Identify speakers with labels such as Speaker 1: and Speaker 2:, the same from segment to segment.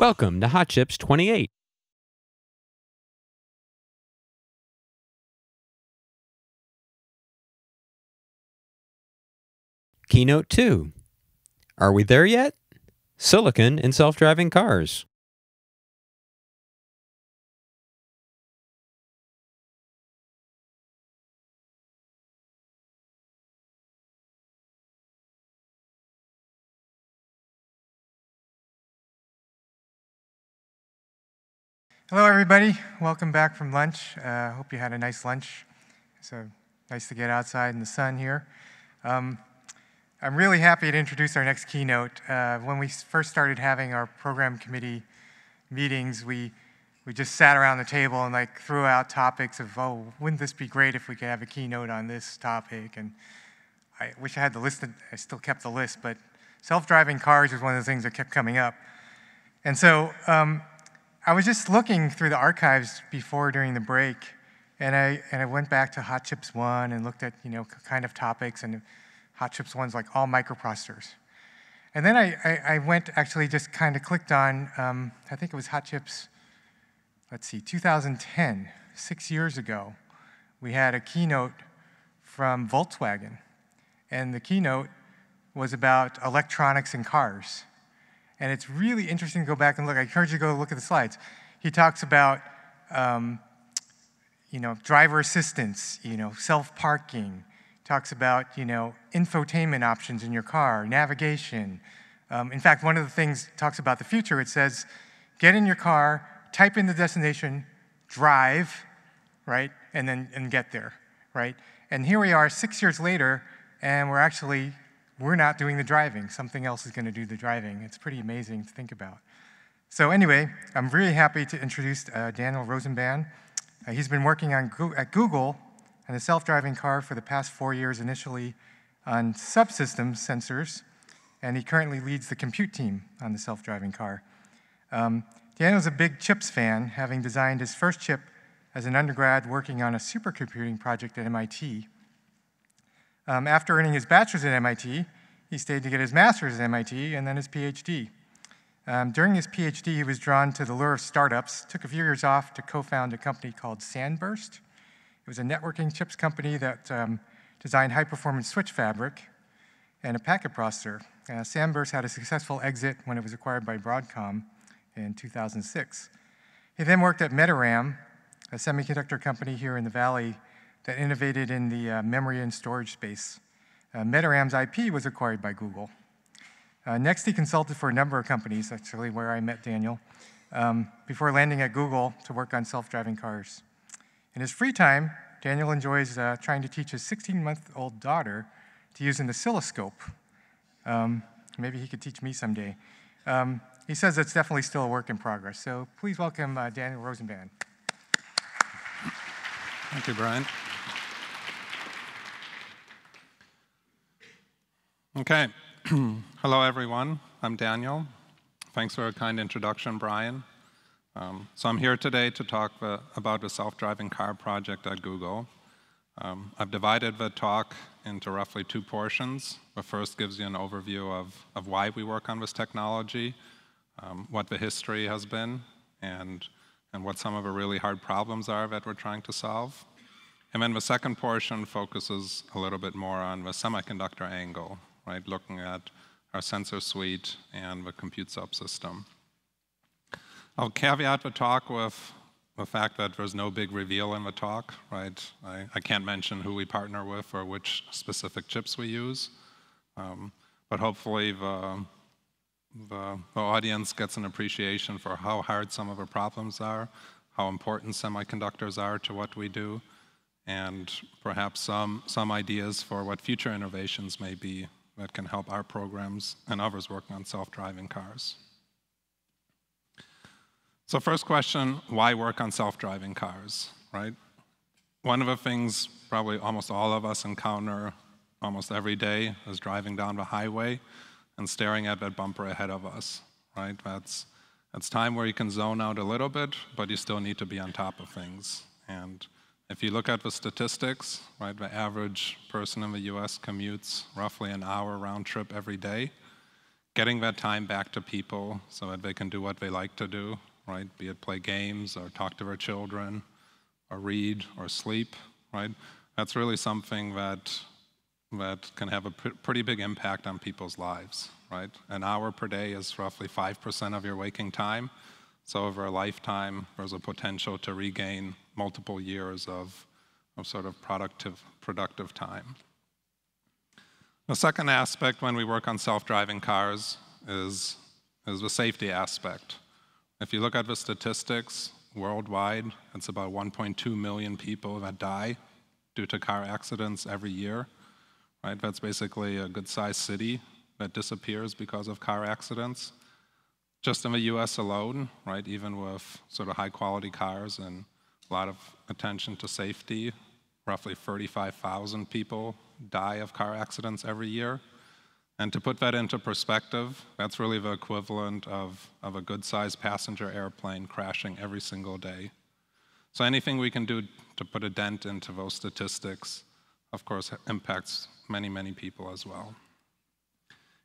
Speaker 1: Welcome to Hot Chips 28. Keynote 2. Are we there yet? Silicon in self driving cars.
Speaker 2: Hello, everybody. Welcome back from lunch. Uh, hope you had a nice lunch. So nice to get outside in the sun here. Um, I'm really happy to introduce our next keynote. Uh, when we first started having our program committee meetings, we, we just sat around the table and like threw out topics of, oh, wouldn't this be great if we could have a keynote on this topic? And I wish I had the list, I still kept the list, but self-driving cars was one of the things that kept coming up. And so um, I was just looking through the archives before during the break, and I, and I went back to Hot Chips 1 and looked at, you know, kind of topics, and Hot Chips 1's like all microprocessors. And then I, I, I went, actually just kind of clicked on, um, I think it was Hot Chips, let's see, 2010, six years ago, we had a keynote from Volkswagen. And the keynote was about electronics and cars. And it's really interesting to go back and look. I encourage you to go look at the slides. He talks about, um, you know, driver assistance, you know, self-parking. Talks about, you know, infotainment options in your car, navigation. Um, in fact, one of the things talks about the future. It says, get in your car, type in the destination, drive, right, and then and get there, right? And here we are, six years later, and we're actually we're not doing the driving. Something else is going to do the driving. It's pretty amazing to think about. So anyway, I'm really happy to introduce uh, Daniel Rosenband. Uh, he's been working on Go at Google on a self-driving car for the past four years, initially on subsystem sensors, and he currently leads the compute team on the self-driving car. Um, Daniel's a big chips fan, having designed his first chip as an undergrad working on a supercomputing project at MIT. Um, after earning his bachelor's at MIT, he stayed to get his master's at MIT and then his PhD. Um, during his PhD, he was drawn to the lure of startups, took a few years off to co-found a company called Sandburst. It was a networking chips company that um, designed high-performance switch fabric and a packet processor. Uh, Sandburst had a successful exit when it was acquired by Broadcom in 2006. He then worked at Metaram, a semiconductor company here in the Valley that innovated in the uh, memory and storage space. Uh, Metaram's IP was acquired by Google. Uh, next, he consulted for a number of companies, actually, where I met Daniel, um, before landing at Google to work on self-driving cars. In his free time, Daniel enjoys uh, trying to teach his 16-month-old daughter to use an oscilloscope. Um, maybe he could teach me someday. Um, he says it's definitely still a work in progress. So please welcome uh, Daniel Rosenband.
Speaker 3: Thank you, Brian. Okay. Hello, everyone. I'm Daniel. Thanks for a kind introduction, Brian. Um, so I'm here today to talk about the self-driving car project at Google. Um, I've divided the talk into roughly two portions. The first gives you an overview of, of why we work on this technology, um, what the history has been, and, and what some of the really hard problems are that we're trying to solve. And then the second portion focuses a little bit more on the semiconductor angle, right? Looking at our sensor suite and the compute subsystem. I'll caveat the talk with the fact that there's no big reveal in the talk, right? I, I can't mention who we partner with or which specific chips we use, um, but hopefully the, the, the audience gets an appreciation for how hard some of the problems are, how important semiconductors are to what we do, and perhaps some, some ideas for what future innovations may be that can help our programs and others working on self-driving cars. So first question, why work on self-driving cars, right? One of the things probably almost all of us encounter almost every day is driving down the highway and staring at that bumper ahead of us, right? That's, that's time where you can zone out a little bit, but you still need to be on top of things. And if you look at the statistics, right, the average person in the US commutes roughly an hour round trip every day. getting that time back to people so that they can do what they like to do, right? Be it play games or talk to their children or read or sleep, right? That's really something that, that can have a pr- pretty big impact on people's lives, right? An hour per day is roughly 5% of your waking time. So over a lifetime, there's a potential to regain multiple years of, of sort of productive, productive time. The second aspect when we work on self-driving cars is, is the safety aspect. If you look at the statistics worldwide, it's about 1.2 million people that die due to car accidents every year. Right? That's basically a good-sized city that disappears because of car accidents. Just in the U.S. alone, right, even with sort of high-quality cars and a lot of attention to safety, roughly 35,000 people die of car accidents every year. And to put that into perspective, that's really the equivalent of, of a good sized passenger airplane crashing every single day. So anything we can do to put a dent into those statistics, of course, impacts many, many people as well.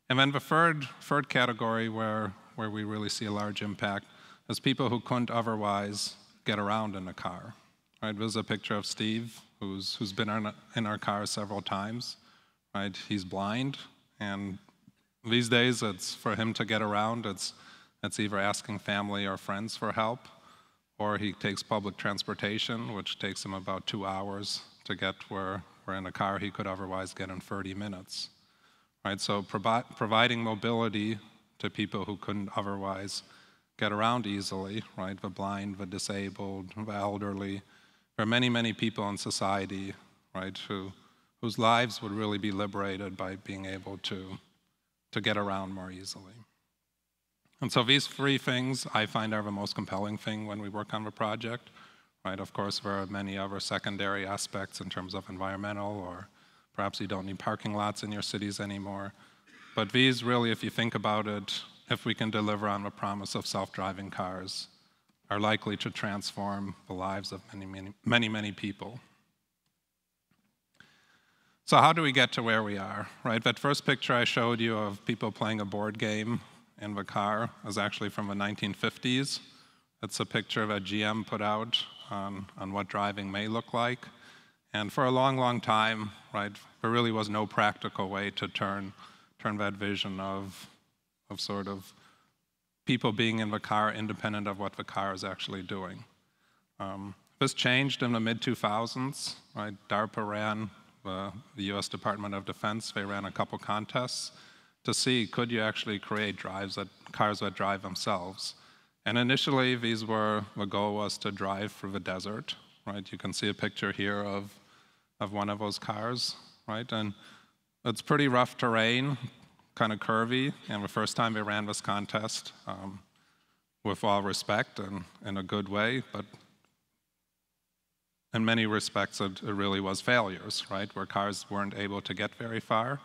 Speaker 3: And then the third, third category where, where we really see a large impact is people who couldn't otherwise get around in a car. Right, there's a picture of Steve, who's, who's been in our car several times. Right, he's blind, and these days, it's for him to get around, it's, it's either asking family or friends for help, or he takes public transportation, which takes him about two hours to get where, where in a car he could otherwise get in 30 minutes. Right, so provi- providing mobility to people who couldn't otherwise get around easily, right? The blind, the disabled, the elderly. There are many, many people in society, right, who, whose lives would really be liberated by being able to, to get around more easily. And so these three things I find are the most compelling thing when we work on the project. Right? Of course, there are many other secondary aspects in terms of environmental, or perhaps you don't need parking lots in your cities anymore. But these really, if you think about it, if we can deliver on the promise of self-driving cars, are likely to transform the lives of many, many, many, many people. So how do we get to where we are, right? That first picture I showed you of people playing a board game in the car is actually from the 1950s. It's a picture that GM put out on, on what driving may look like. And for a long, long time, right, there really was no practical way to turn, turn that vision of, of sort of people being in the car independent of what the car is actually doing. Um, this changed in the mid 2000s, right? DARPA ran uh, the US Department of Defense, they ran a couple contests to see could you actually create drives that cars that drive themselves. And initially, these were the goal was to drive through the desert, right? You can see a picture here of of one of those cars, right? And it's pretty rough terrain, kind of curvy. And the first time we ran this contest, um, with all respect and in a good way, but in many respects, it, it, really was failures, right? Where cars weren't able to get very far.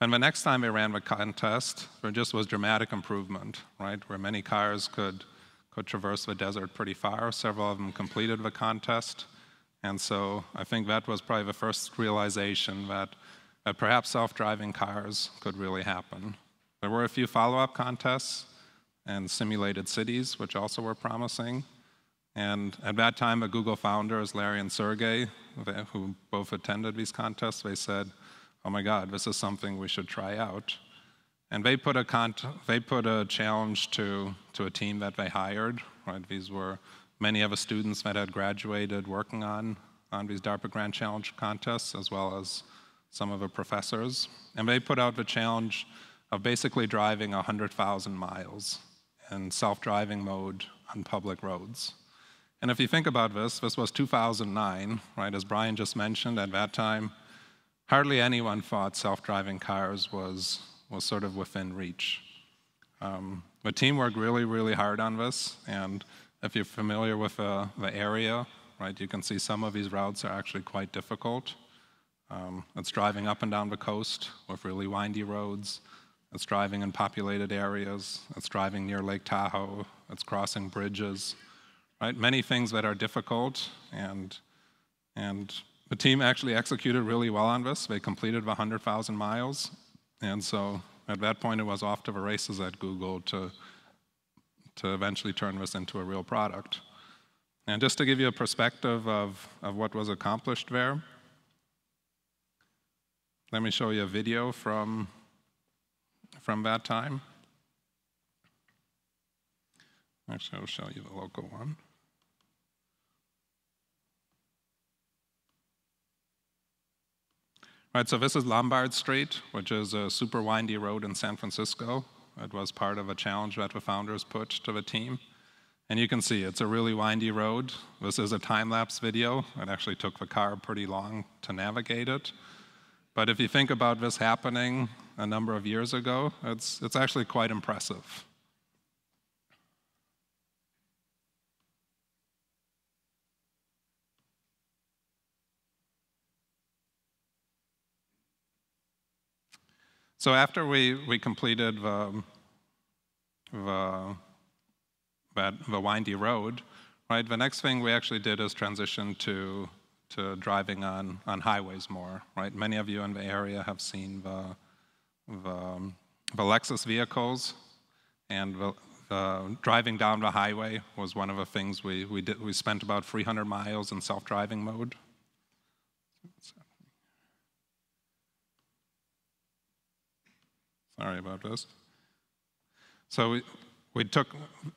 Speaker 3: And the next time we ran the contest, there just was dramatic improvement, right? Where many cars could, could traverse the desert pretty far. Several of them completed the contest. And so I think that was probably the first realization that, that perhaps self driving cars could really happen. There were a few follow up contests and simulated cities, which also were promising. And at that time, the Google founders, Larry and Sergey, who both attended these contests, they said, oh my God, this is something we should try out. And they put a, they put a challenge to, to a team that they hired. Right? These were many of the students that had graduated working on, on these DARPA Grand Challenge contests, as well as some of the professors. And they put out the challenge of basically driving 100,000 miles in self driving mode on public roads. And if you think about this, this was 2009, right? As Brian just mentioned, at that time, hardly anyone thought self-driving cars was, was sort of within reach. Um, the team worked really, really hard on this, and if you're familiar with uh, the area, right, you can see some of these routes are actually quite difficult. Um, it's driving up and down the coast with really windy roads. It's driving in populated areas. It's driving near Lake Tahoe. It's crossing bridges right? Many things that are difficult, and, and the team actually executed really well on this. They completed 100,000 miles, and so at that point, it was off to the races at Google to, to eventually turn this into a real product. And just to give you a perspective of, of what was accomplished there, let me show you a video from, from that time. Actually, I'll show you the local one. Right, so this is Lombard Street, which is a super windy road in San Francisco. It was part of a challenge that the founders put to the team. And you can see it's a really windy road. This is a time-lapse video. It actually took the car pretty long to navigate it. But if you think about this happening a number of years ago, it's, it's actually quite impressive. So after we, we completed the, the, that, the windy road, right, the next thing we actually did is transition to, to driving on, on highways more, right? Many of you in the area have seen the, the, the Lexus vehicles, and the, the driving down the highway was one of the things we, we did. We spent about 300 miles in self-driving mode. Sorry about this. So we, we took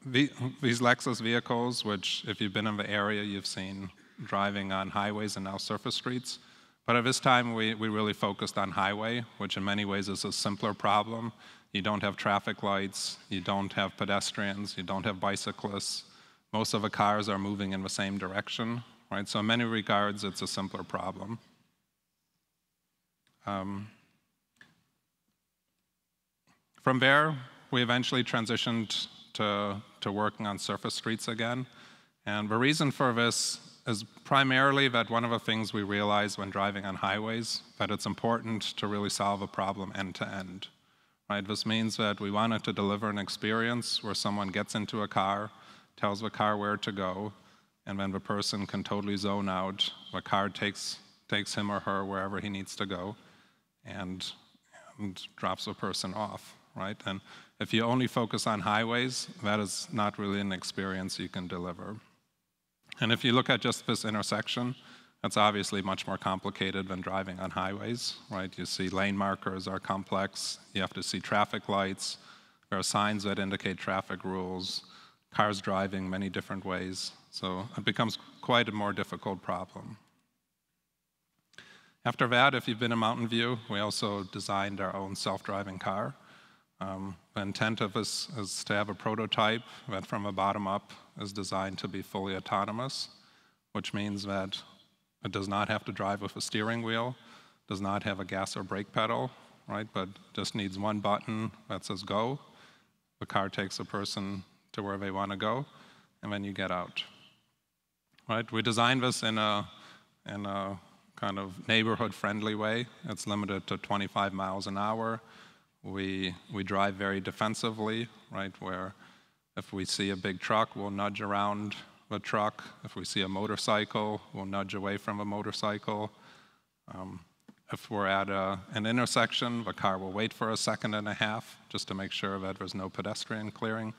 Speaker 3: the, these Lexus vehicles, which if you've been in the area, you've seen driving on highways and now surface streets. But at this time, we, we really focused on highway, which in many ways is a simpler problem. You don't have traffic lights, you don't have pedestrians, you don't have bicyclists. Most of the cars are moving in the same direction, right? So in many regards, it's a simpler problem. Um, from there, we eventually transitioned to, to working on surface streets again. And the reason for this is primarily that one of the things we realize when driving on highways, that it's important to really solve a problem end to end. Right? This means that we wanted to deliver an experience where someone gets into a car, tells the car where to go, and then the person can totally zone out. The car takes, takes him or her wherever he needs to go and, and drops the person off right? And if you only focus on highways, that is not really an experience you can deliver. And if you look at just this intersection, it's obviously much more complicated than driving on highways, right? You see lane markers are complex, you have to see traffic lights, there are signs that indicate traffic rules, cars driving many different ways. So it becomes quite a more difficult problem. After that, if you've been in Mountain View, we also designed our own self-driving car. Um, the intent of this is to have a prototype that from the bottom up is designed to be fully autonomous, which means that it does not have to drive with a steering wheel, does not have a gas or brake pedal, right, but just needs one button that says go. The car takes the person to where they want to go, and then you get out. Right? We designed this in a, in a kind of neighborhood-friendly way. It's limited to 25 miles an hour. We, we drive very defensively, right, where if we see a big truck, we'll nudge around the truck. If we see a motorcycle, we'll nudge away from a motorcycle. Um, if we're at a, an intersection, the car will wait for a second and a half just to make sure that there's no pedestrian clearing.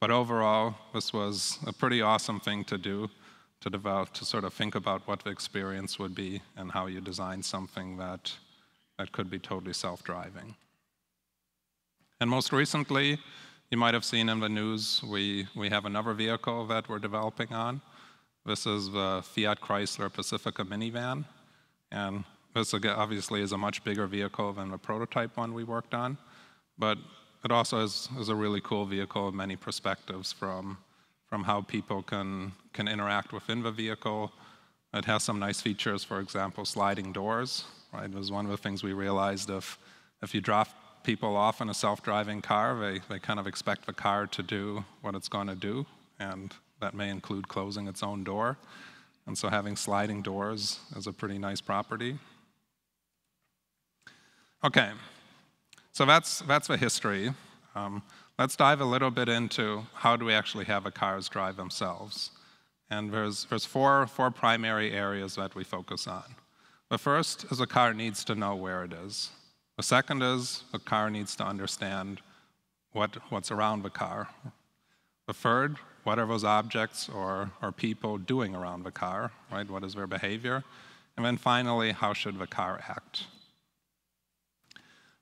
Speaker 3: But overall, this was a pretty awesome thing to do to develop, to sort of think about what the experience would be and how you design something that, that could be totally self-driving. And most recently, you might have seen in the news, we, we have another vehicle that we're developing on. This is the Fiat Chrysler Pacifica minivan. And this obviously is a much bigger vehicle than the prototype one we worked on. But it also is, is a really cool vehicle in many perspectives from, from how people can, can interact within the vehicle. It has some nice features, for example, sliding doors. Right? It was one of the things we realized if, if you drop people off in a self-driving car, they, they kind of expect the car to do what it's going to do, and that may include closing its own door. And so having sliding doors is a pretty nice property. Okay, so that's, that's the history. Um, let's dive a little bit into how do we actually have the cars drive themselves. And there's, there's four, four primary areas that we focus on. The first is a car needs to know where it is. The second is the car needs to understand what, what's around the car. The third, what are those objects or, or people doing around the car, right? What is their behavior? And then finally, how should the car act?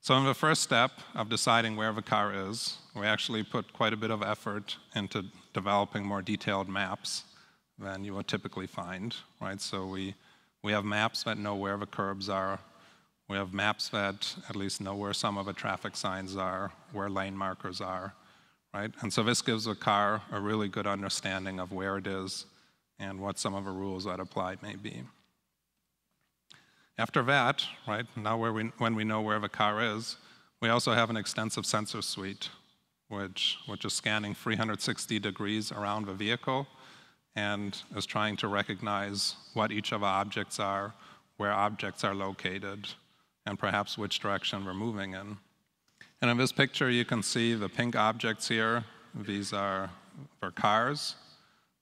Speaker 3: So in the first step of deciding where the car is, we actually put quite a bit of effort into developing more detailed maps than you would typically find, right? So we, we have maps that know where the curbs are. We have maps that at least know where some of the traffic signs are, where lane markers are, right? And so this gives the car a really good understanding of where it is and what some of the rules that apply may be. After that, right, now we, when we know where the car is, we also have an extensive sensor suite, which, which is scanning 360 degrees around the vehicle and is trying to recognize what each of our objects are, where objects are located, and perhaps which direction we're moving in. And in this picture, you can see the pink objects here. These are for cars.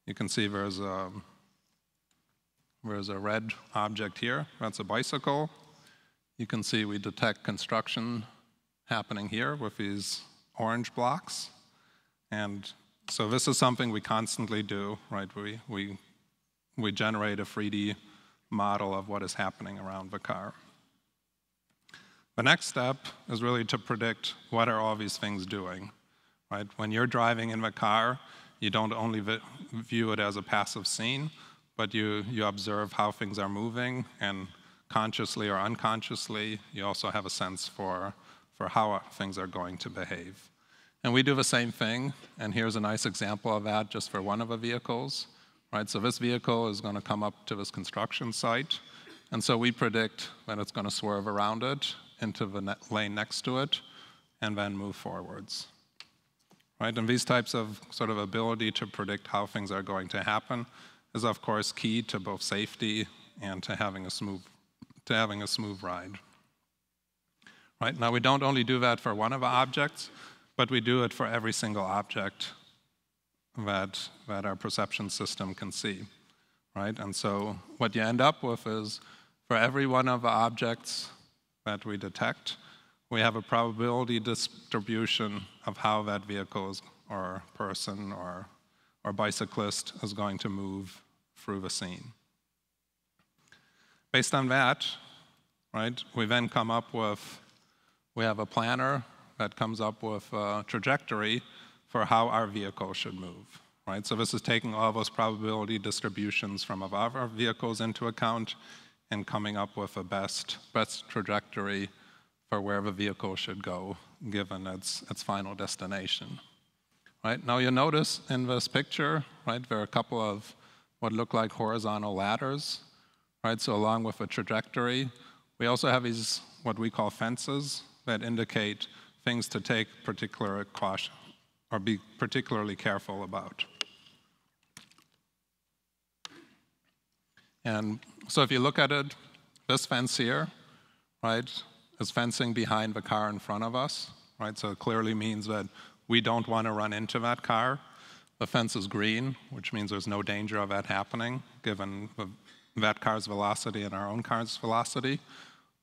Speaker 3: You can see there's a, there's a red object here. That's a bicycle. You can see we detect construction happening here with these orange blocks. And so this is something we constantly do, right? We, we, we generate a 3D model of what is happening around the car. The next step is really to predict what are all these things doing, right? When you're driving in the car, you don't only view it as a passive scene, but you, you observe how things are moving, and consciously or unconsciously, you also have a sense for, for how things are going to behave. And we do the same thing, and here's a nice example of that just for one of the vehicles, right? So this vehicle is going to come up to this construction site, and so we predict that it's going to swerve around it, into the lane next to it and then move forwards. Right? And these types of sort of ability to predict how things are going to happen is of course key to both safety and to having a smooth to having a smooth ride. Right? Now we don't only do that for one of our objects, but we do it for every single object that, that our perception system can see. Right? And so what you end up with is for every one of the objects that we detect, we have a probability distribution of how that vehicle or person or, or bicyclist is going to move through the scene. Based on that, right, we then come up with, we have a planner that comes up with a trajectory for how our vehicle should move. Right? So this is taking all those probability distributions from our vehicles into account and coming up with a best, best trajectory for where the vehicle should go given its, its final destination. Right, now you notice in this picture, right, there are a couple of what look like horizontal ladders, right, so along with a trajectory. We also have these, what we call fences, that indicate things to take particular caution or be particularly careful about. And so if you look at it, this fence here, right, is fencing behind the car in front of us, right? So it clearly means that we don't want to run into that car. The fence is green, which means there's no danger of that happening, given the, that car's velocity and our own car's velocity.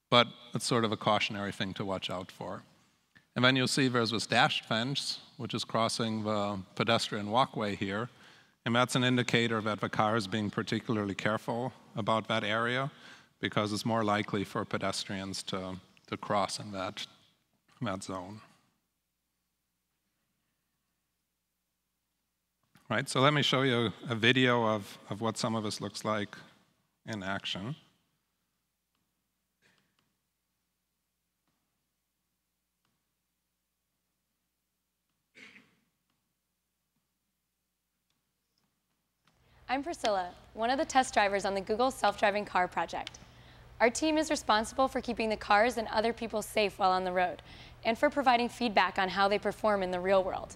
Speaker 3: But it's sort of a cautionary thing to watch out for. And then you'll see there's this dashed fence, which is crossing the pedestrian walkway here. And that's an indicator that the car is being particularly careful about that area because it's more likely for pedestrians to, to cross in that, that zone. Right, so let me show you a video of, of what some of this looks like in action.
Speaker 4: I'm Priscilla, one of the test drivers on the Google self-driving car project. Our team is responsible for keeping the cars and other people safe while on the road, and for providing feedback on how they perform in the real world.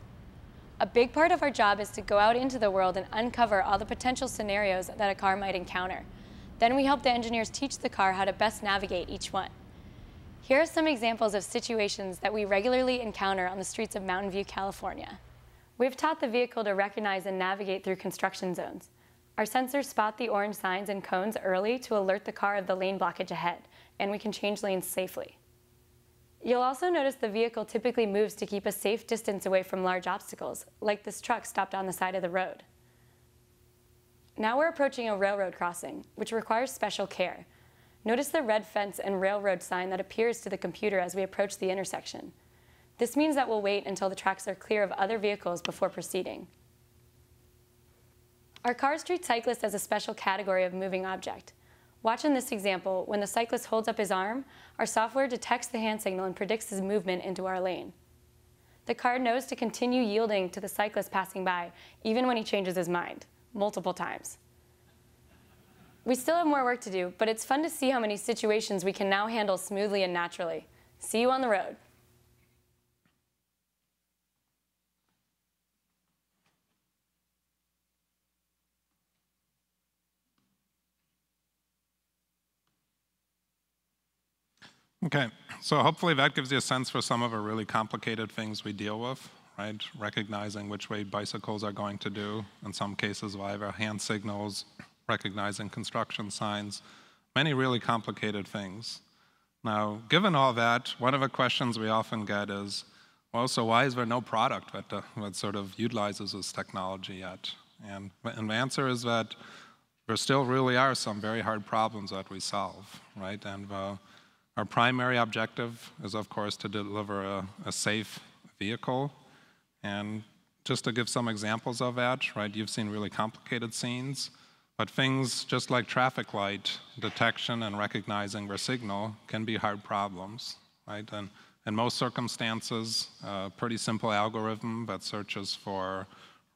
Speaker 4: A big part of our job is to go out into the world and uncover all the potential scenarios that a car might encounter. Then we help the engineers teach the car how to best navigate each one. Here are some examples of situations that we regularly encounter on the streets of Mountain View, California. We've taught the vehicle to recognize and navigate through construction zones. Our sensors spot the orange signs and cones early to alert the car of the lane blockage ahead, and we can change lanes safely. You'll also notice the vehicle typically moves to keep a safe distance away from large obstacles, like this truck stopped on the side of the road. Now we're approaching a railroad crossing, which requires special care. Notice the red fence and railroad sign that appears to the computer as we approach the intersection. This means that we'll wait until the tracks are clear of other vehicles before proceeding. Our cars treat cyclists as a special category of moving object. Watch in this example, when the cyclist holds up his arm, our software detects the hand signal and predicts his movement into our lane. The car knows to continue yielding to the cyclist passing by, even when he changes his mind, multiple times. We still have more work to do, but it's fun to see how many situations we can now handle smoothly and naturally. See you on the road.
Speaker 3: Okay, so hopefully that gives you a sense for some of the really complicated things we deal with, right? Recognizing which way bicycles are going to do, in some cases via hand signals, recognizing construction signs, many really complicated things. Now, given all that, one of the questions we often get is, well, so why is there no product that, uh, that sort of utilizes this technology yet? And, and the answer is that there still really are some very hard problems that we solve, right? And uh, our primary objective is, of course, to deliver a, a, safe vehicle. And just to give some examples of that, right, you've seen really complicated scenes, but things just like traffic light detection and recognizing their signal can be hard problems, right? And in most circumstances, a pretty simple algorithm that searches for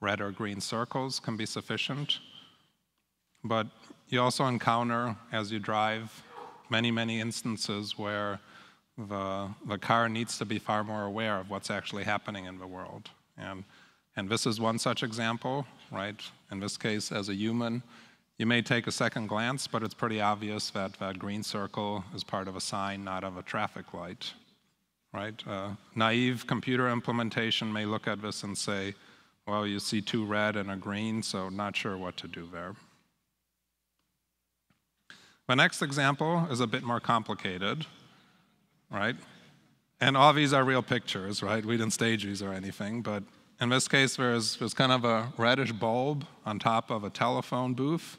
Speaker 3: red or green circles can be sufficient. But you also encounter, as you drive, many, many instances where the, the car needs to be far more aware of what's actually happening in the world. And, and this is one such example, right? In this case, as a human, you may take a second glance, but it's pretty obvious that that green circle is part of a sign, not of a traffic light, right? Uh, naive computer implementation may look at this and say, well, you see two red and a green, so not sure what to do there. The next example is a bit more complicated, right? And all these are real pictures, right? We didn't stage these or anything, but in this case, there's, there's kind of a reddish bulb on top of a telephone booth,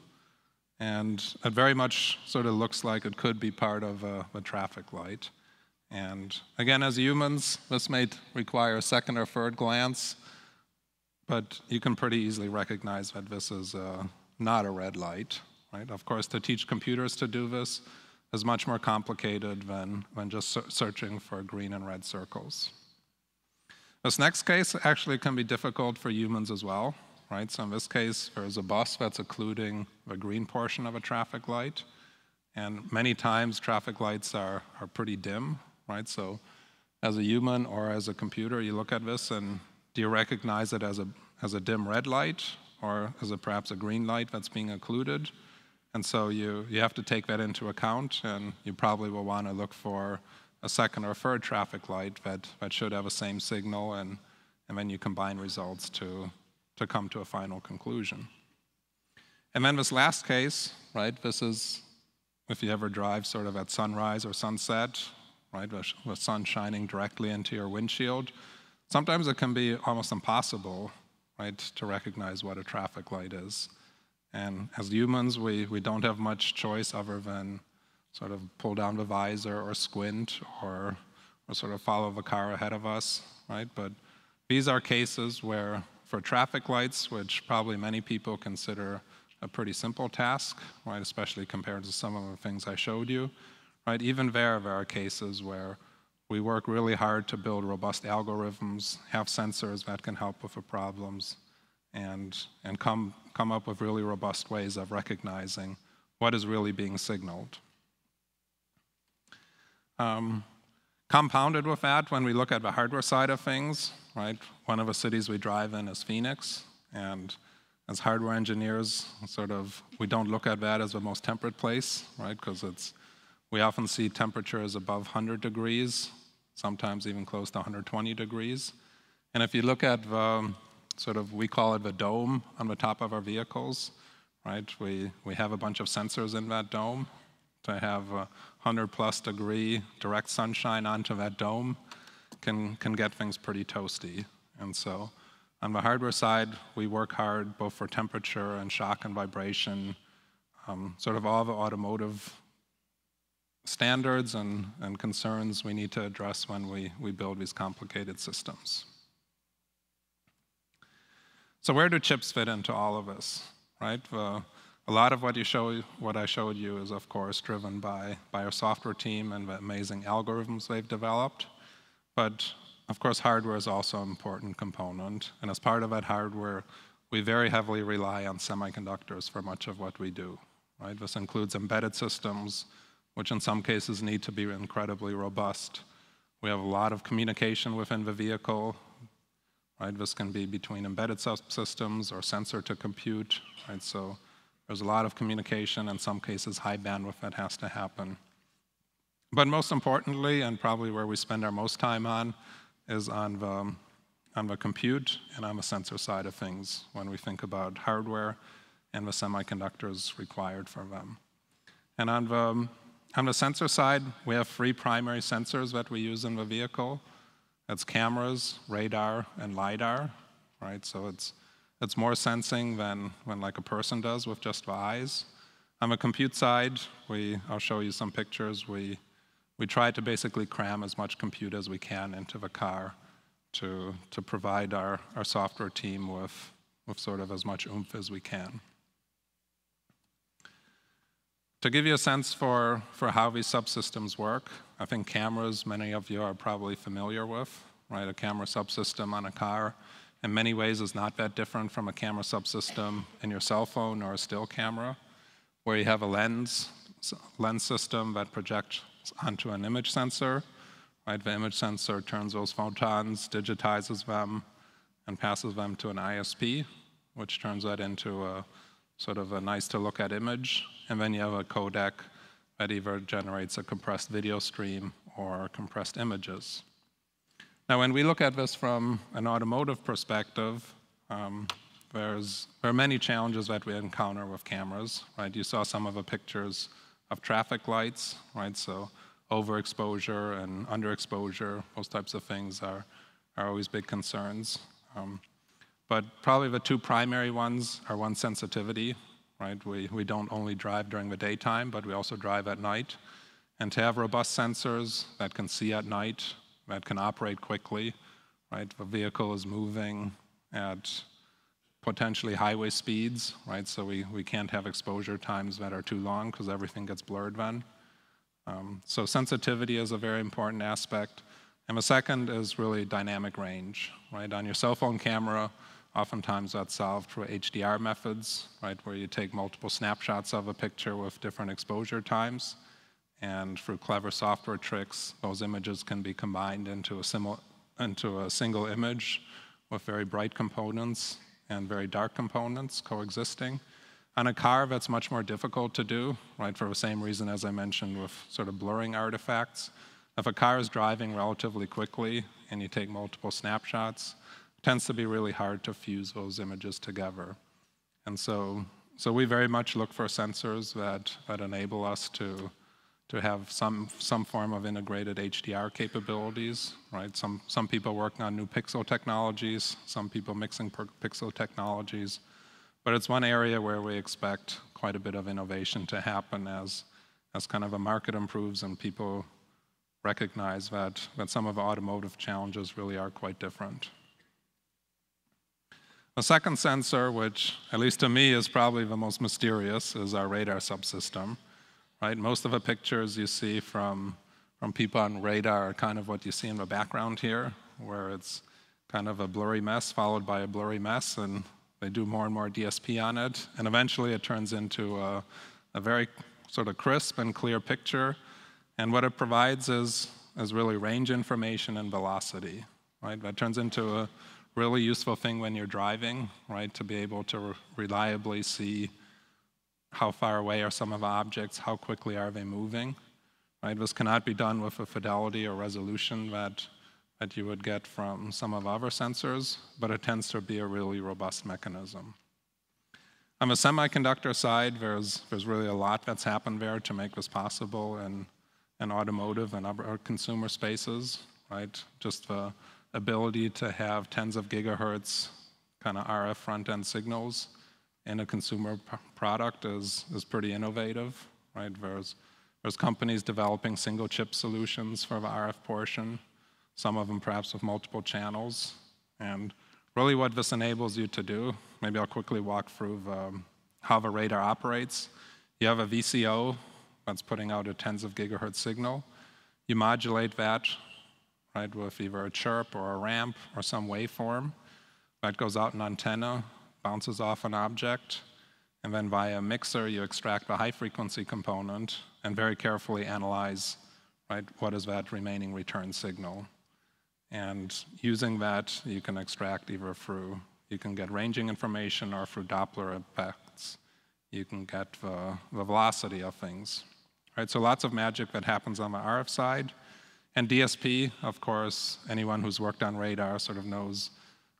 Speaker 3: and it very much sort of looks like it could be part of a, a traffic light. And again, as humans, this may require a second or third glance, but you can pretty easily recognize that this is uh, not a red light, right? Of course, to teach computers to do this is much more complicated than, than just searching for green and red circles. This next case actually can be difficult for humans as well, right? So in this case, there's a bus that's occluding the green portion of a traffic light. And many times traffic lights are, are pretty dim, right? So as a human or as a computer, you look at this and do you recognize it as a, as a dim red light or as a, perhaps a green light that's being occluded? And so you, you have to take that into account, and you probably will want to look for a second or third traffic light that, that should have the same signal, and, and then you combine results to, to come to a final conclusion. And then this last case, right, this is if you ever drive sort of at sunrise or sunset, right, with, with sun shining directly into your windshield, sometimes it can be almost impossible, right, to recognize what a traffic light is. And as humans, we, we don't have much choice other than sort of pull down the visor or squint or, or sort of follow the car ahead of us, right? But these are cases where, for traffic lights, which probably many people consider a pretty simple task, right, especially compared to some of the things I showed you, right? Even there, there are cases where we work really hard to build robust algorithms, have sensors that can help with the problems, and, and come, come up with really robust ways of recognizing what is really being signaled. Um, compounded with that, when we look at the hardware side of things, right, one of the cities we drive in is Phoenix, and as hardware engineers, sort of, we don't look at that as the most temperate place, right, because it's, we often see temperatures above 100 degrees, sometimes even close to 120 degrees. And if you look at the sort of, we call it the dome on the top of our vehicles, right? We, we have a bunch of sensors in that dome to have a 100 plus degree direct sunshine onto that dome can, can get things pretty toasty. And so on the hardware side, we work hard both for temperature and shock and vibration, um, sort of all the automotive standards and, and concerns we need to address when we, we build these complicated systems. So where do chips fit into all of this, right? The, a lot of what you show, what I showed you, is of course driven by by our software team and the amazing algorithms they've developed. But of course, hardware is also an important component, and as part of that hardware, we very heavily rely on semiconductors for much of what we do. Right? This includes embedded systems, which in some cases need to be incredibly robust. We have a lot of communication within the vehicle. Right? This can be between embedded systems or sensor to compute. Right? So there's a lot of communication, in some cases high bandwidth that has to happen. But most importantly, and probably where we spend our most time on, is on the, on the compute and on the sensor side of things when we think about hardware and the semiconductors required for them. And on the, on the sensor side, we have three primary sensors that we use in the vehicle. That's cameras, radar, and LiDAR, right? So it's it's more sensing than when like a person does with just the eyes. On the compute side, we, I'll show you some pictures. We, we try to basically cram as much compute as we can into the car to, to provide our, our software team with, with sort of as much oomph as we can. To give you a sense for, for how these subsystems work, I think cameras, many of you are probably familiar with, right? A camera subsystem on a car in many ways is not that different from a camera subsystem in your cell phone or a still camera, where you have a lens, lens system that projects onto an image sensor. Right? The image sensor turns those photons, digitizes them, and passes them to an ISP, which turns that into a sort of a nice to look at image. And then you have a codec that either generates a compressed video stream or compressed images. Now, when we look at this from an automotive perspective, um, there's, there are many challenges that we encounter with cameras, right? You saw some of the pictures of traffic lights, right? So overexposure and underexposure, those types of things are, are always big concerns. Um, but probably the two primary ones are one, sensitivity, right? We, we don't only drive during the daytime, but we also drive at night. And to have robust sensors that can see at night that can operate quickly, right? The vehicle is moving at potentially highway speeds, right? So we, we can't have exposure times that are too long because everything gets blurred then. Um, so sensitivity is a very important aspect. And the second is really dynamic range, right? On your cell phone camera, oftentimes that's solved through HDR methods, right? Where you take multiple snapshots of a picture with different exposure times. And through clever software tricks, those images can be combined into a, into a single image with very bright components and very dark components coexisting. On a car, that's much more difficult to do, right, for the same reason as I mentioned with sort of blurring artifacts. If a car is driving relatively quickly and you take multiple snapshots, tends to be really hard to fuse those images together. And so, so we very much look for sensors that, that enable us to to have some, some form of integrated HDR capabilities, right? Some, some people working on new pixel technologies, some people mixing pixel technologies. But it's one area where we expect quite a bit of innovation to happen as, as kind of a market improves and people recognize that, that some of the automotive challenges really are quite different. The second sensor, which at least to me is probably the most mysterious, is our radar subsystem right? Most of the pictures you see from, from people on radar are kind of what you see in the background here, where it's kind of a blurry mess followed by a blurry mess, and they do more and more DSP on it, and eventually it turns into a, a very sort of crisp and clear picture. And what it provides is, is really range information and velocity, right? That turns into a really useful thing when you're driving, right? To be able to re reliably see how far away are some of the objects, how quickly are they moving. Right? This cannot be done with a fidelity or resolution that, that you would get from some of our sensors, but it tends to be a really robust mechanism. On the semiconductor side, there's, there's really a lot that's happened there to make this possible in, in automotive and other consumer spaces, right? Just the ability to have tens of gigahertz kind of RF front-end signals in a consumer product is, is pretty innovative, right? There's, there's companies developing single chip solutions for the RF portion, some of them perhaps with multiple channels. And really what this enables you to do, maybe I'll quickly walk through the, how the radar operates. You have a VCO that's putting out a tens of gigahertz signal. You modulate that, right, with either a chirp or a ramp or some waveform. That goes out an antenna, bounces off an object, and then via a mixer, you extract the high frequency component and very carefully analyze, right, what is that remaining return signal. And using that, you can extract either through, you can get ranging information or through Doppler effects. You can get the, the velocity of things. Right, so lots of magic that happens on the RF side. And DSP, of course, anyone who's worked on radar sort of knows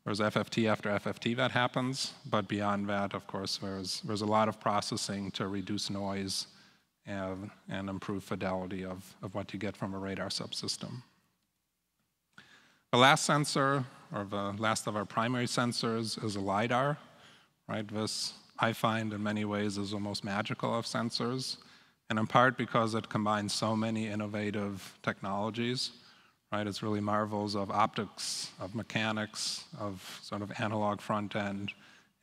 Speaker 3: there's FFT after FFT that happens, but beyond that, of course, there's, there's a lot of processing to reduce noise and, and improve fidelity of, of what you get from a radar subsystem. The last sensor, or the last of our primary sensors, is a LiDAR, right? This, I find, in many ways, is the most magical of sensors, and in part because it combines so many innovative technologies, right? It's really marvels of optics, of mechanics, of sort of analog front end,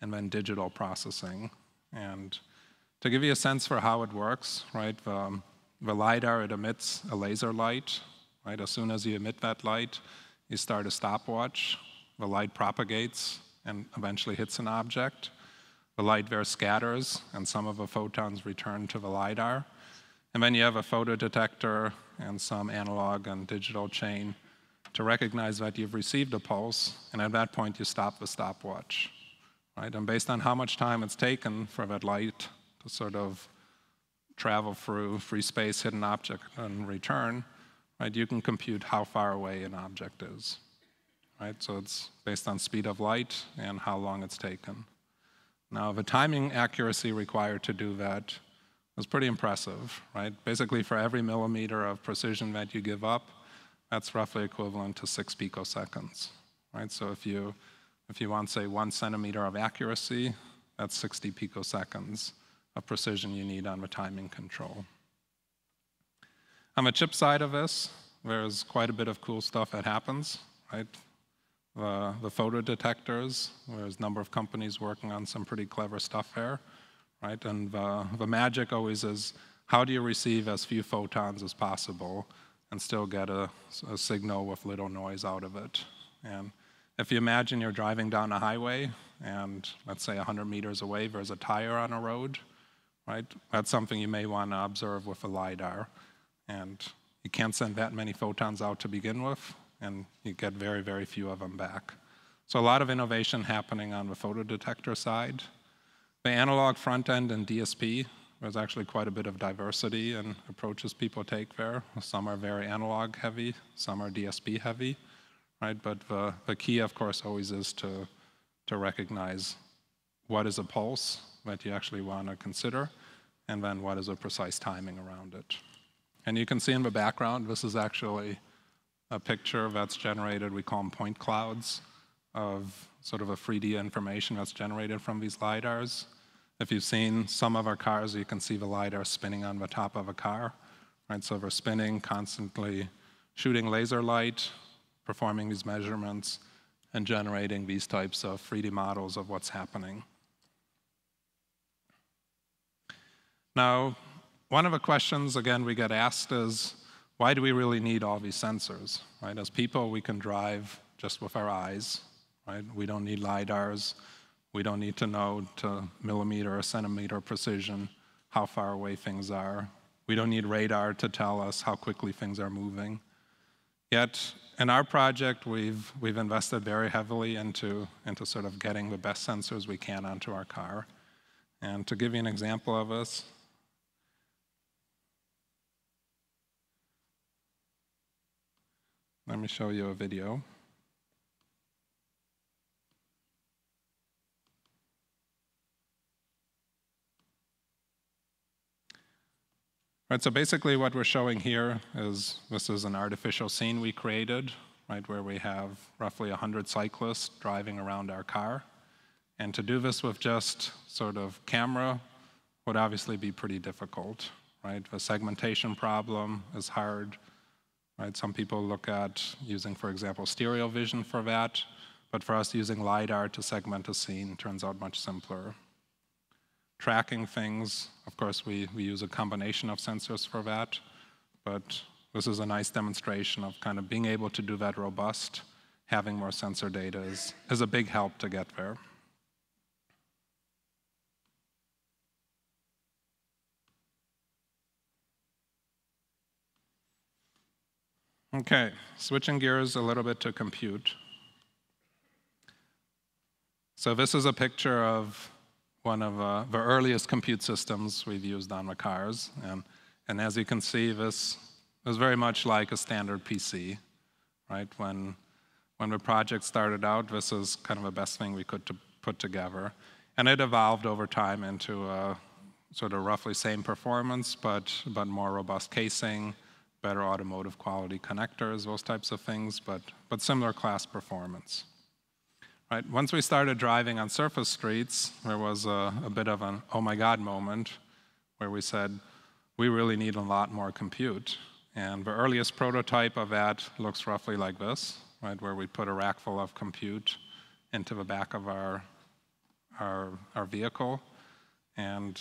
Speaker 3: and then digital processing. And to give you a sense for how it works, right, the, the LiDAR, it emits a laser light, right? As soon as you emit that light, you start a stopwatch. The light propagates and eventually hits an object. The light there scatters, and some of the photons return to the LiDAR. And then you have a photodetector and some analog and digital chain to recognize that you've received a pulse, and at that point you stop the stopwatch. Right? And based on how much time it's taken for that light to sort of travel through free space, hit an object, and return, right, you can compute how far away an object is. Right? So it's based on speed of light and how long it's taken. Now, the timing accuracy required to do that is pretty impressive, right? Basically, for every millimeter of precision that you give up, that's roughly equivalent to six picoseconds, right? So if you, if you want, say, one centimeter of accuracy, that's 60 picoseconds of precision you need on the timing control. On the chip side of this, there's quite a bit of cool stuff that happens, right? The, the photo detectors, there's a number of companies working on some pretty clever stuff there, right? And the, the magic always is how do you receive as few photons as possible and still get a, a signal with little noise out of it? And if you imagine you're driving down a highway and let's say 100 meters away there's a tire on a road, right? That's something you may want to observe with a LiDAR. And you can't send that many photons out to begin with, and you get very, very few of them back. So a lot of innovation happening on the photodetector side. The analog front end and DSP, there's actually quite a bit of diversity in approaches people take there. Some are very analog heavy, some are DSP heavy, right? But the, the key, of course, always is to, to recognize what is a pulse that you actually want to consider, and then what is a precise timing around it. And you can see in the background, this is actually a picture that's generated, we call them point clouds, of sort of a 3D information that's generated from these LiDARs. If you've seen some of our cars, you can see the LiDAR spinning on the top of a car. Right? So we're spinning, constantly shooting laser light, performing these measurements, and generating these types of 3D models of what's happening. Now, one of the questions, again, we get asked is, why do we really need all these sensors? Right? As people, we can drive just with our eyes. Right? We don't need LiDARs. We don't need to know to millimeter or centimeter precision how far away things are. We don't need radar to tell us how quickly things are moving. Yet, in our project, we've, we've invested very heavily into, into sort of getting the best sensors we can onto our car. And to give you an example of this, Let me show you a video. Right, so basically what we're showing here is this is an artificial scene we created, right, where we have roughly 100 cyclists driving around our car. And to do this with just sort of camera would obviously be pretty difficult, right? The segmentation problem is hard, right? Some people look at using, for example, stereo vision for that, but for us using LiDAR to segment a scene turns out much simpler tracking things. Of course, we, we use a combination of sensors for that, but this is a nice demonstration of kind of being able to do that robust. Having more sensor data is, is a big help to get there. Okay, switching gears a little bit to compute. So this is a picture of one of uh, the earliest compute systems we've used on the cars. And, and as you can see, this is very much like a standard PC, right? When, when the project started out, this is kind of the best thing we could to put together. And it evolved over time into a sort of roughly same performance, but, but more robust casing, better automotive quality connectors, those types of things, but, but similar class performance. Right? Once we started driving on surface streets, there was a, a bit of an oh my God moment where we said, we really need a lot more compute. And the earliest prototype of that looks roughly like this, right, where we put a rack full of compute into the back of our, our, our vehicle. And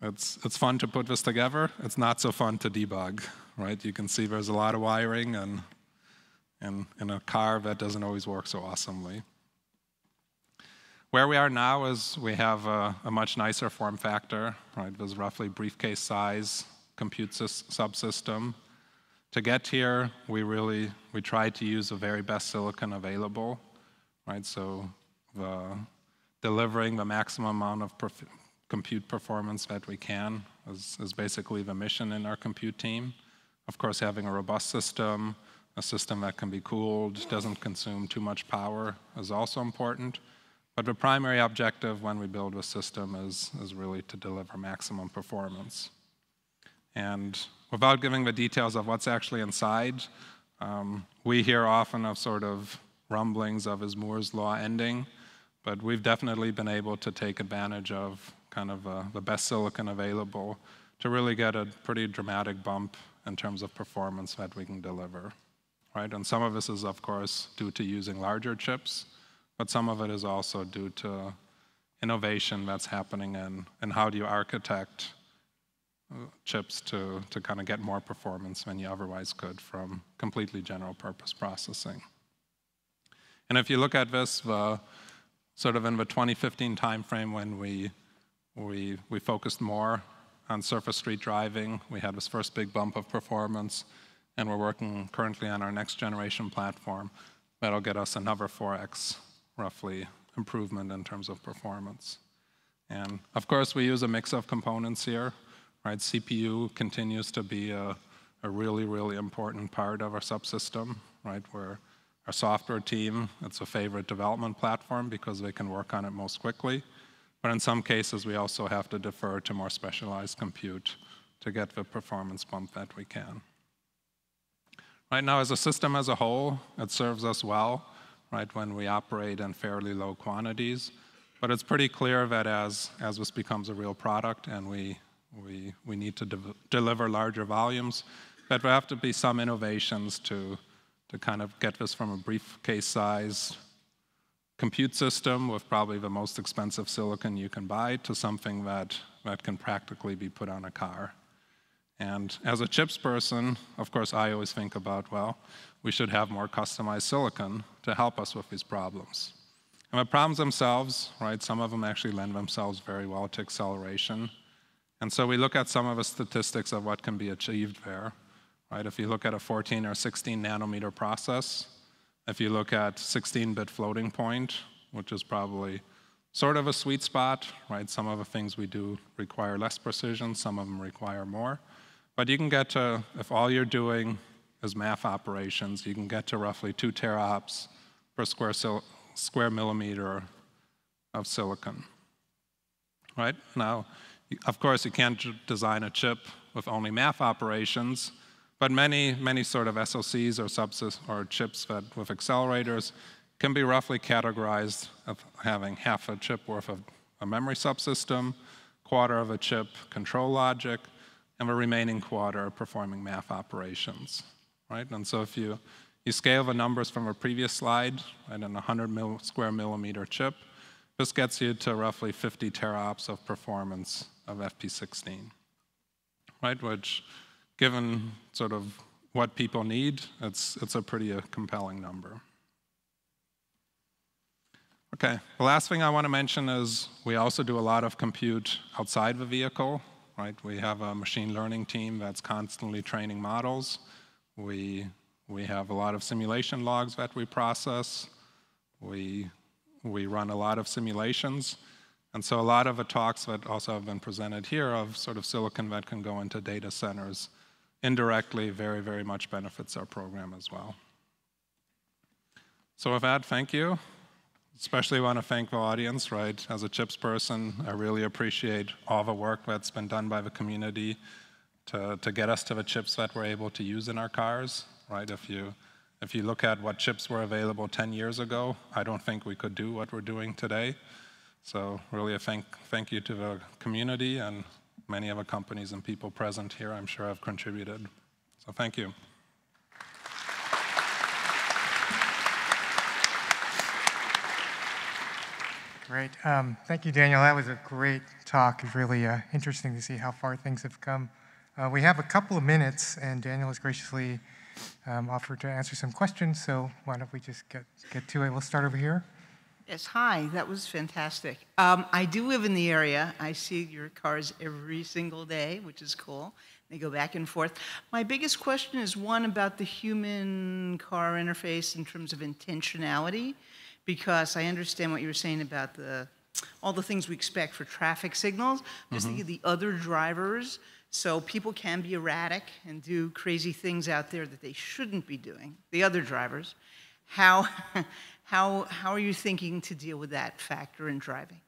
Speaker 3: it's, it's fun to put this together. It's not so fun to debug, right? You can see there's a lot of wiring and in a car that doesn't always work so awesomely. Where we are now is we have a, a much nicer form factor, right? This roughly briefcase size compute subsystem. To get here, we really we tried to use the very best silicon available, right? So the, delivering the maximum amount of perf compute performance that we can is, is basically the mission in our compute team. Of course, having a robust system, a system that can be cooled, doesn't consume too much power is also important. But the primary objective when we build a system is, is really to deliver maximum performance. And without giving the details of what's actually inside, um, we hear often of sort of rumblings of is Moore's law ending, but we've definitely been able to take advantage of kind of uh, the best silicon available to really get a pretty dramatic bump in terms of performance that we can deliver right? And some of this is, of course, due to using larger chips, but some of it is also due to innovation that's happening in, in how do you architect uh, chips to, to kind of get more performance than you otherwise could from completely general purpose processing. And if you look at this, the, sort of in the 2015 timeframe when we, we, we focused more on surface street driving, we had this first big bump of performance and we're working currently on our next generation platform that'll get us another 4x, roughly, improvement in terms of performance. And of course, we use a mix of components here, right? CPU continues to be a, really, really important part of our subsystem, right? Where our software team, it's a favorite development platform because they can work on it most quickly. But in some cases, we also have to defer to more specialized compute to get the performance bump that we can. Right now, as a system as a whole, it serves us well, right, when we operate in fairly low quantities. But it's pretty clear that as, as this becomes a real product and we, we, we need to de deliver larger volumes, that there have to be some innovations to, to kind of get this from a briefcase size compute system with probably the most expensive silicon you can buy to something that, that can practically be put on a car. And as a chips person, of course, I always think about, well, we should have more customized silicon to help us with these problems. And the problems themselves, right, some of them actually lend themselves very well to acceleration. And so we look at some of the statistics of what can be achieved there, right? If you look at a 14 or 16 nanometer process, if you look at 16-bit floating point, which is probably sort of a sweet spot, right? Some of the things we do require less precision, some of them require more. But you can get to, if all you're doing is math operations, you can get to roughly two teraops per square, square millimeter of silicon. Right? Now, of course, you can't design a chip with only math operations, but many, many sort of SoCs or subsys or chips that with accelerators can be roughly categorized of having half a chip worth of a memory subsystem, quarter of a chip control logic, and the remaining quarter are performing math operations, right? And so if you, you scale the numbers from a previous slide, right, in a 100 mil, square millimeter chip, this gets you to roughly 50 teraops of performance of FP16, right? Which, given sort of what people need, it's, it's a pretty uh, compelling number. Okay, the last thing I want to mention is we also do a lot of compute outside the vehicle, right? We have a machine learning team that's constantly training models. We, we have a lot of simulation logs that we process. We, we run a lot of simulations. And so a lot of the talks that also have been presented here of sort of silicon that can go into data centers indirectly very, very much benefits our program as well. So with that, thank you especially want to thank the audience, right? As a CHIPS person, I really appreciate all the work that's been done by the community to, to get us to the chips that we're able to use in our cars, right? If you, if you look at what chips were available 10 years ago, I don't think we could do what we're doing today. So really a thank, thank you to the community and many of the companies and people present here I'm sure have contributed. So thank you.
Speaker 2: Great. Um, thank you, Daniel. That was a great talk. It's really uh, interesting to see how far things have come. Uh, we have a couple of minutes, and Daniel has graciously um, offered to answer some questions. So why don't we just get, get to it? We'll start over here.
Speaker 5: Yes, hi. That was fantastic. Um, I do live in the area. I see your cars every single day, which is cool. They go back and forth. My biggest question is one about the human car interface in terms of intentionality because I understand what you were saying about the all the things we expect for traffic signals. I'm just mm-hmm. thinking of the other drivers. So people can be erratic and do crazy things out there that they shouldn't be doing. The other drivers. How, how, how are you thinking to deal with that factor in driving?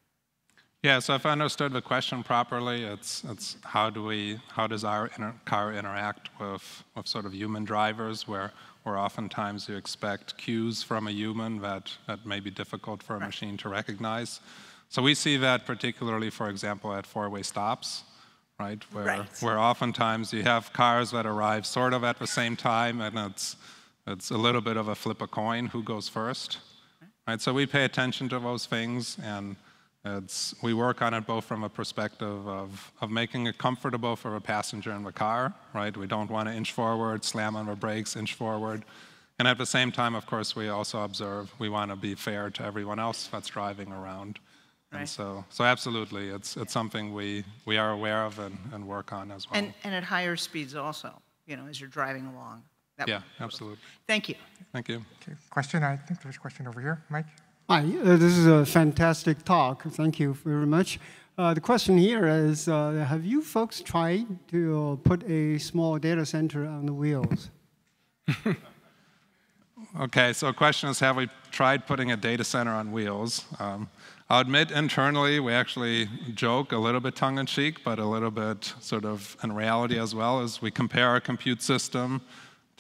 Speaker 3: Yeah, so if I understood the question properly, it's, it's how do we, how does our inter car interact with, with sort of human drivers where where oftentimes you expect cues from a human that, that may be difficult for a machine to recognize. So we see that particularly, for example, at four-way stops, right? Where,
Speaker 5: right.
Speaker 3: where oftentimes you have cars that arrive sort of at the same time, and it's, it's a little bit of a flip a coin, who goes first, right? So we pay attention to those things, and it's, we work on it both from a perspective of, of making it comfortable for a passenger in the car, right? We don't want to inch forward, slam on the brakes, inch forward. And at the same time, of course, we also observe we want to be fair to everyone else that's driving around. Right. And so, so absolutely, it's, it's something we, we are aware of and, and work on as well.
Speaker 5: And, and at higher speeds also, you know, as you're driving along.
Speaker 3: That yeah, absolutely.
Speaker 5: Thank you.
Speaker 3: Thank you.
Speaker 2: Okay, question? I think there's a question over here. Mike?
Speaker 6: Hi, uh, this is a fantastic talk. Thank you very much. Uh, the question here is, uh, have you folks tried to put a small data center on the wheels?
Speaker 3: okay, so the question is, have we tried putting a data center on wheels? Um, I'll admit internally we actually joke a little bit tongue-in-cheek, but a little bit sort of in reality as well, as we compare our compute system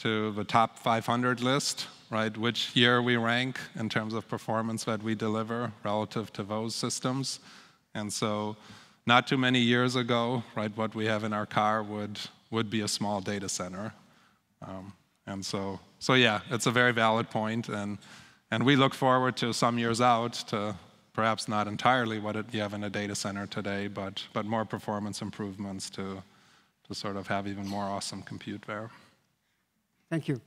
Speaker 3: to the top 500 list right? Which year we rank in terms of performance that we deliver relative to those systems. And so not too many years ago, right, what we have in our car would, would be a small data center. Um, and so, so yeah, it's a very valid point, and, and we look forward to some years out to perhaps not entirely what it, you have in a data center today, but, but more performance improvements to, to sort of have even more awesome compute there.
Speaker 6: Thank you.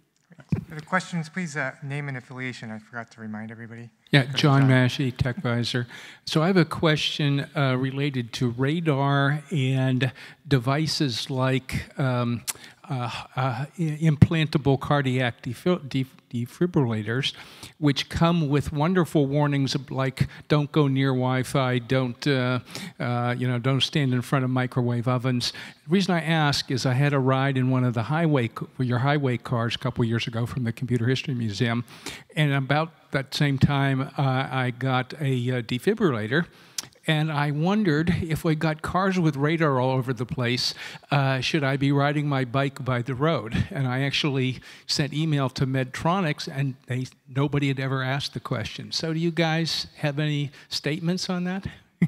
Speaker 2: For The questions, please uh, name and affiliation. I forgot to remind everybody.
Speaker 7: Yeah, John Massey, TechVisor. So I have a question uh, related to radar and devices like um, uh, uh, implantable cardiac defibrillators, which come with wonderful warnings like don't go near Wi-Fi, don't uh, uh, you know, don't stand in front of microwave ovens. The reason I ask is I had a ride in one of the highway your highway cars a couple years ago from the Computer History Museum, and about that same time uh, I got a uh, defibrillator and I wondered if we got cars with radar all over the place, uh, should I be riding my bike by the road? And I actually sent email to Medtronics, and they nobody had ever asked the question. So, do you guys have any statements on that?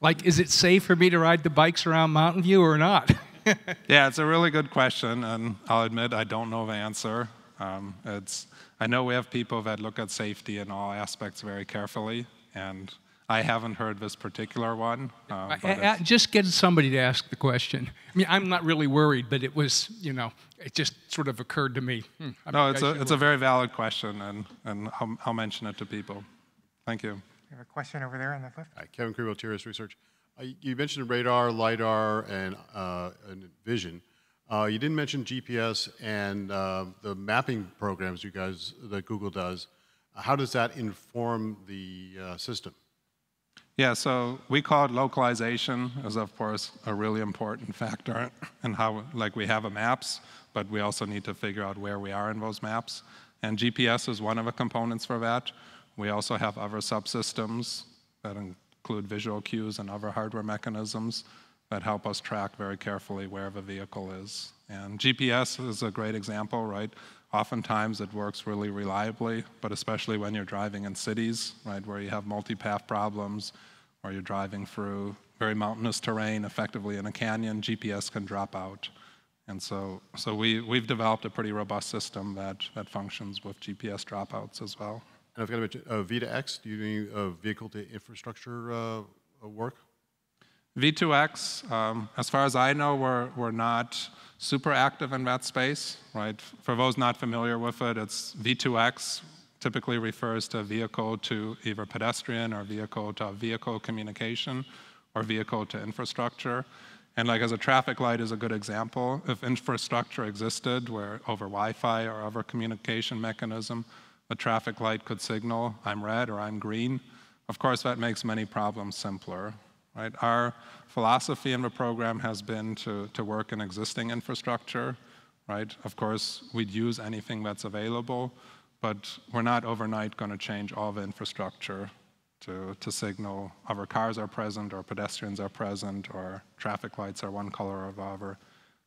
Speaker 7: like, is it safe for me to ride the bikes around Mountain View or not?
Speaker 3: yeah, it's a really good question, and I'll admit I don't know the answer. Um, it's, I know we have people that look at safety in all aspects very carefully, and I haven't heard this particular one.
Speaker 7: Uh, I, I, just get somebody to ask the question. I mean, I'm not really worried, but it was, you know, it just sort of occurred to me.
Speaker 3: Hmm, no, it's a, it's a very valid question, and, and I'll, I'll mention it to people. Thank you.
Speaker 2: We have a question over there on the left.
Speaker 8: Hi, Kevin Krewell, TIRIAS Research. Uh, you mentioned radar, LiDAR, and, uh, and vision. Uh, you didn't mention GPS and uh, the mapping programs you guys, that Google does. How does that inform the uh, system?
Speaker 3: Yeah, so we call it localization as of course a really important factor in how, like we have a maps, but we also need to figure out where we are in those maps. And GPS is one of the components for that. We also have other subsystems that include visual cues and other hardware mechanisms that help us track very carefully where the vehicle is. And GPS is a great example, right? Oftentimes it works really reliably, but especially when you're driving in cities, right, where you have multipath problems, or you're driving through very mountainous terrain, effectively in a canyon, GPS can drop out. And so, so we, we've developed a pretty robust system that, that functions with GPS dropouts as well.
Speaker 8: And I've got to mention, uh, V2X, do you do any uh, vehicle to infrastructure uh work?
Speaker 3: V2X, um, as far as I know, we're, we're not super active in that space, right? For those not familiar with it, it's V2X typically refers to vehicle to either pedestrian or vehicle to vehicle communication or vehicle to infrastructure. And like as a traffic light is a good example, if infrastructure existed where over Wi-Fi or other communication mechanism, a traffic light could signal I'm red or I'm green. Of course, that makes many problems simpler. Right? Our philosophy in the program has been to, to work in existing infrastructure. Right? Of course, we'd use anything that's available, but we're not overnight going to change all the infrastructure to, to signal other cars are present or pedestrians are present or traffic lights are one color or the other.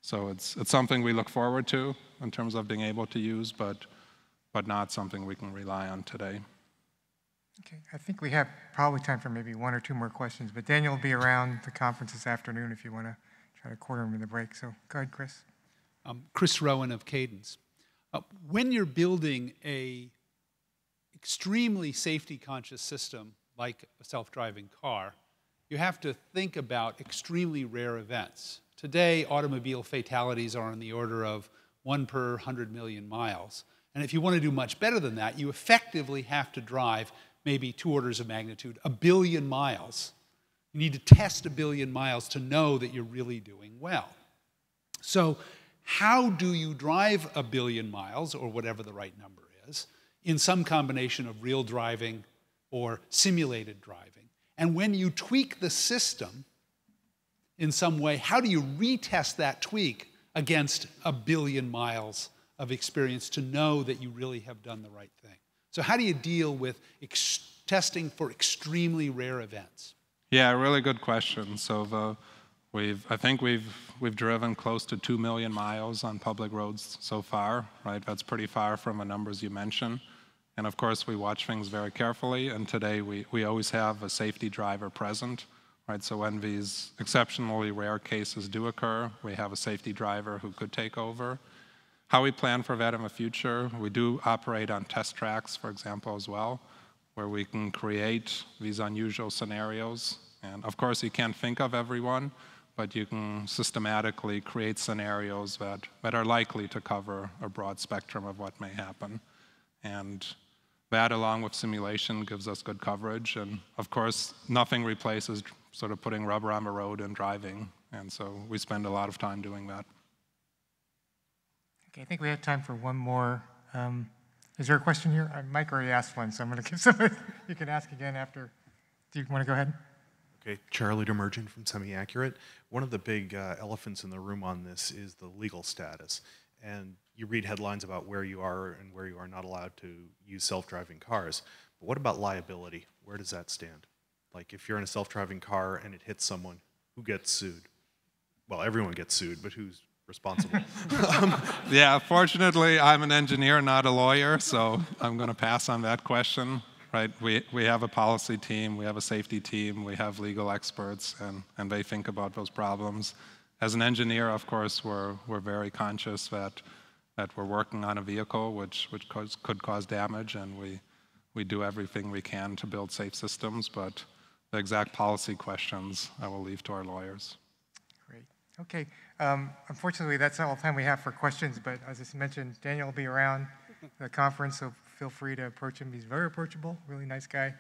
Speaker 3: So it's, it's something we look forward to in terms of being able to use, but but not something we can rely on today.
Speaker 2: Okay, I think we have probably time for maybe one or two more questions, but Daniel will be around the conference this afternoon if you want to try to corner him in the break. So go ahead, Chris.
Speaker 9: Um, Chris Rowen of Cadence. Uh, when you're building a extremely safety conscious system like a self-driving car, you have to think about extremely rare events. Today, automobile fatalities are on the order of one per 100 million miles. And if you want to do much better than that, you effectively have to drive maybe two orders of magnitude, a billion miles. You need to test a billion miles to know that you're really doing well. So, how do you drive a billion miles, or whatever the right number is, in some combination of real driving or simulated driving? And when you tweak the system in some way, how do you retest that tweak against a billion miles of experience to know that you really have done the right thing. So, how do you deal with testing for extremely rare events?
Speaker 3: Yeah, really good question. So, the, we've, I think we've, we've driven close to 2 million miles on public roads so far, right? That's pretty far from the numbers you mentioned. And of course, we watch things very carefully. And today, we, we always have a safety driver present, right? So, when these exceptionally rare cases do occur, we have a safety driver who could take over. How we plan for that in the future, we do operate on test tracks, for example, as well, where we can create these unusual scenarios. And of course, you can't think of everyone, but you can systematically create scenarios that, that are likely to cover a broad spectrum of what may happen. And that, along with simulation, gives us good coverage. And of course, nothing replaces sort of putting rubber on the road and driving. And so we spend a lot of time doing that.
Speaker 2: Okay, I think we have time for one more. Um, is there a question here? Uh, Mike already asked one, so I'm going to give somebody. You can ask again after. Do you want to go ahead?
Speaker 10: Okay, Charlie Demerjian from Semi Accurate. One of the big uh, elephants in the room on this is the legal status. And you read headlines about where you are and where you are not allowed to use self driving cars. But what about liability? Where does that stand? Like if you're in a self-driving car and it hits someone, who gets sued? Well, everyone gets sued, but who's responsible?
Speaker 3: Um, yeah, fortunately, I'm an engineer, not a lawyer, so I'm going to pass on that question. Right? We, we have a policy team, we have a safety team, we have legal experts, and, and they think about those problems. As an engineer, of course, we're, we're very conscious that, that we're working on a vehicle which, which cause, could cause damage, and we, we do everything we can to build safe systems, but the exact policy questions I will leave to our lawyers.
Speaker 2: Okay. Um, unfortunately, that's all the time we have for questions, but as I mentioned, Daniel will be around the conference, so feel free to approach him. He's very approachable, really nice guy.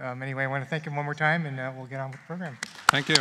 Speaker 2: Um, anyway, I want to thank him one more time, and uh, we'll get on with the program.
Speaker 3: Thank you.